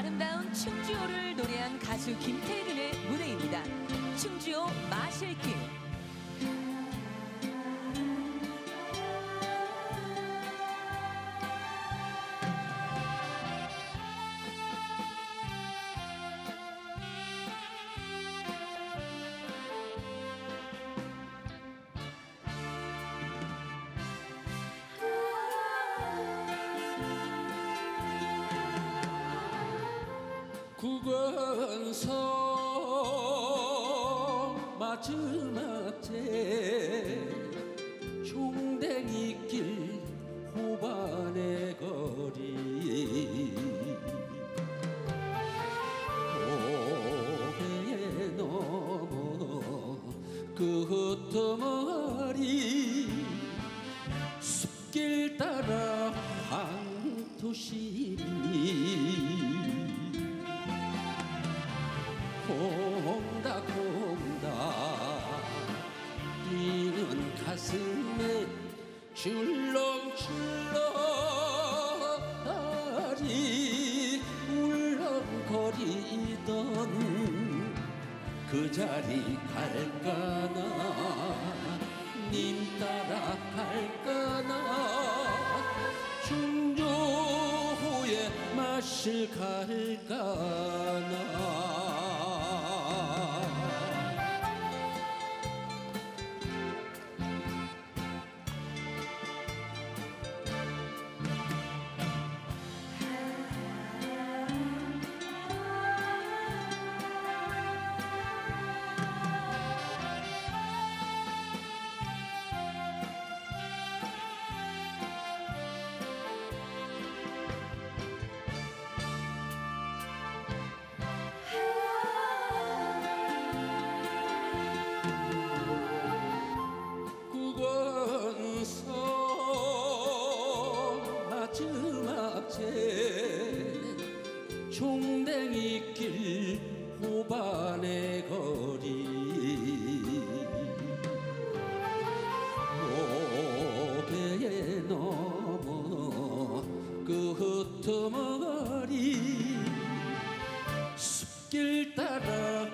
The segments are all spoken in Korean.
아름다운 충주호를 노래한 가수 김태근의 무대입니다. 국원서 마지막 제 종댕이 길 호반의 거리. 고개 넘어 그 흩어머리 숲길 따라 콩닥 콩닥 뛰는 가슴에 줄렁줄렁 다리 울렁거리던 그 자리 갈까나? 님 따라 갈까나? 충주호에 맛을 갈까나 그 흩어머리 숲길 따라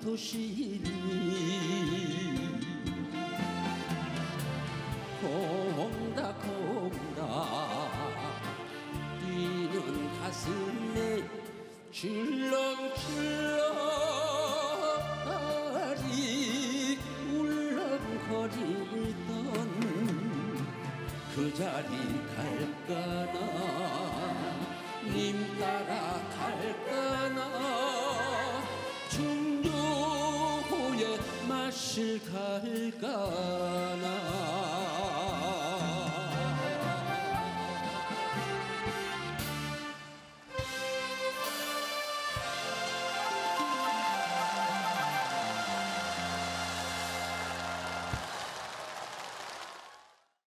황토시니 콩닥콩닥 뛰는 가슴에 줄렁줄렁 자리 갈까나? 님 따라 갈까나? 충주호에 맛을 갈까나